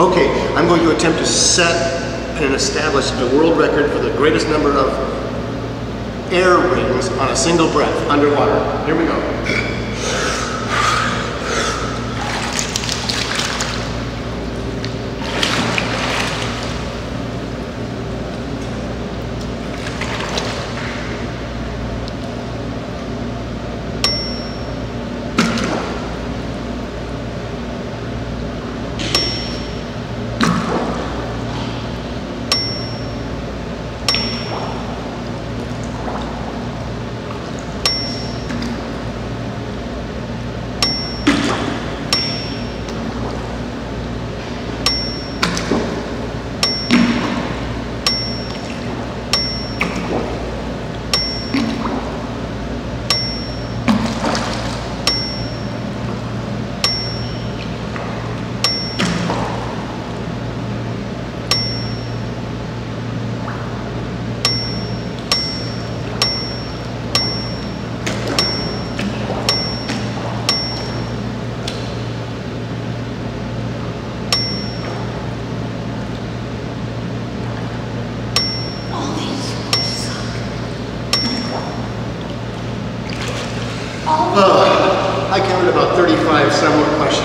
Okay, I'm going to attempt to set and establish a world record for the greatest number of air rings on a single breath underwater. Here we go. Uh, I counted about 35 somewhat questionable.